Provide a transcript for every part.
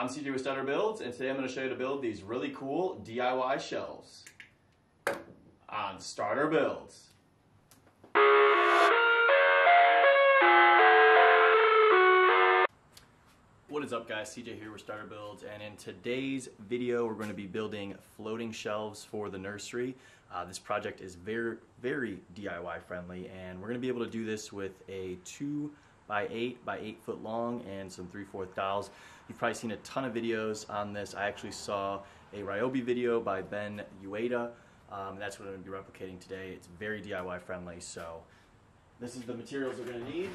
I'm CJ with Starter Builds, and today I'm going to show you how to build these really cool DIY shelves on Starter Builds. What is up guys, CJ here with Starter Builds, and in today's video we're going to be building floating shelves for the nursery. Uh, this project is very, very DIY friendly, and we're going to be able to do this with a 2 by 8 by 8 foot long and some 3 4 dowels. You've probably seen a ton of videos on this. I actually saw a Ryobi video by Ben Uyeda. Um, that's what I'm going to be replicating today. It's very DIY friendly, so this is the materials we're going to need.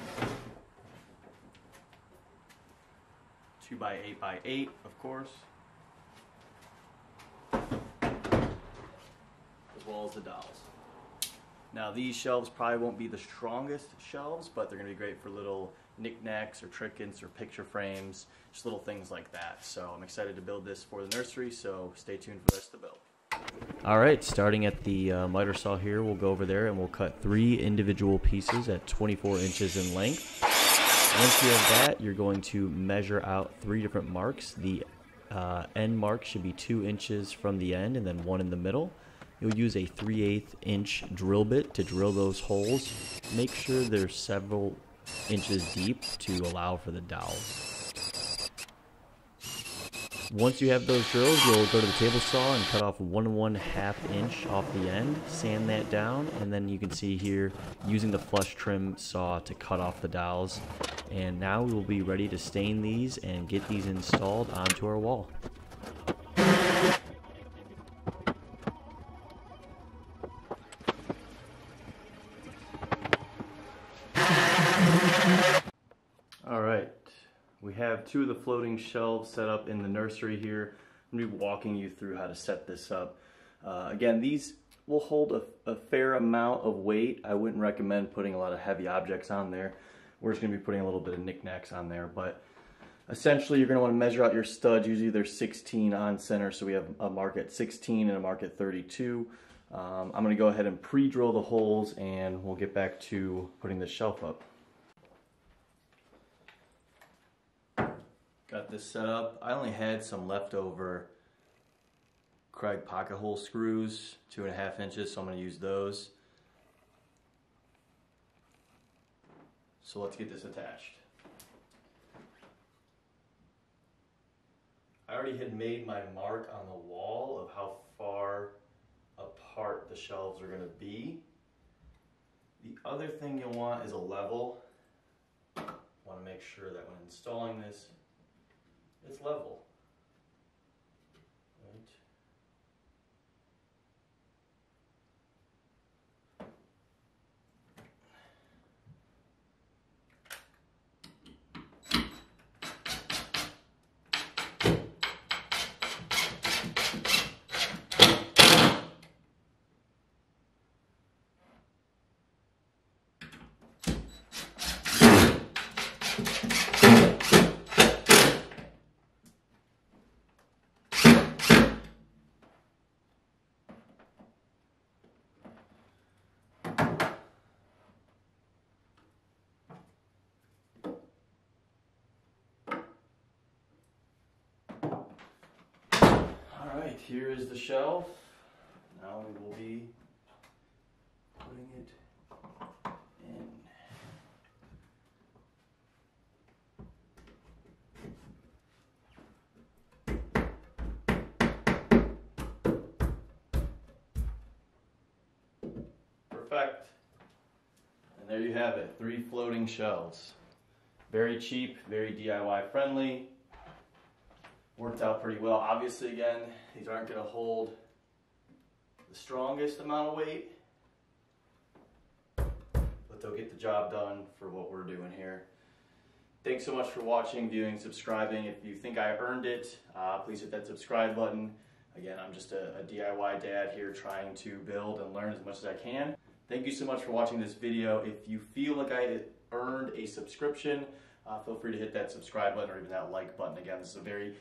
2 by 8 by 8 of course. As well as the dowels. Now these shelves probably won't be the strongest shelves, but they're going to be great for little knickknacks or trinkets or picture frames, just little things like that. So I'm excited to build this for the nursery, so stay tuned for the rest of the build. All right, starting at the uh, miter saw here, we'll go over there and we'll cut three individual pieces at 24 inches in length. Once you have that, you're going to measure out three different marks. The uh, end mark should be two inches from the end and then one in the middle. You'll use a 3 8 inch drill bit to drill those holes. Make sure they're several inches deep to allow for the dowels. Once you have those drills, you'll go to the table saw and cut off one and one half inch off the end, sand that down, and then you can see here using the flush trim saw to cut off the dowels. And now we will be ready to stain these and get these installed onto our wall. All right, two of the floating shelves set up in the nursery here. I'm gonna be walking you through how to set this up. Uh, again, these will hold a, a, fair amount of weight. I wouldn't recommend putting a lot of heavy objects on there. We're just gonna be putting a little bit of knickknacks on there, but essentially you're gonna wanna measure out your studs. Usually they're 16 on center, so we have a mark at 16 and a mark at 32. Um, I'm gonna go ahead and pre-drill the holes and we'll get back to putting the shelf up. Got this set up. I only had some leftover Kreg pocket hole screws, two and a half inches, so I'm gonna use those. So let's get this attached. I already had made my mark on the wall of how far apart the shelves are gonna be. The other thing you'll want is a level. Want to make sure that when installing this, it's level. Right. Right, here is the shelf. Now we will be putting it in. Perfect. And there you have it, three floating shelves. Very cheap, very DIY friendly worked out pretty well. Obviously, again, these aren't going to hold the strongest amount of weight, but they'll get the job done for what we're doing here. Thanks so much for watching, viewing, subscribing. If you think I earned it, uh, please hit that subscribe button. Again, I'm just a, a DIY dad here trying to build and learn as much as I can. Thank you so much for watching this video. If you feel like I earned a subscription, uh, feel free to hit that subscribe button or even that like button. Again, this is a very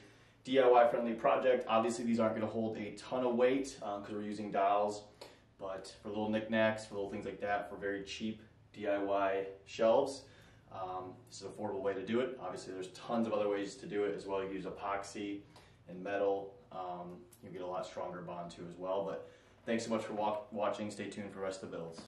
DIY friendly project. Obviously these aren't going to hold a ton of weight because um, we're using dowels, but for little knickknacks, for little things like that, for very cheap DIY shelves, Um, this is an affordable way to do it. Obviously, there's tons of other ways to do it as well. You can use epoxy and metal. Um, you get a lot stronger bond too as well. But thanks so much for watching. Stay tuned for the rest of the builds.